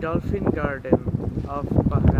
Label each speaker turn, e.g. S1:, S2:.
S1: dolphin garden of Bahrain.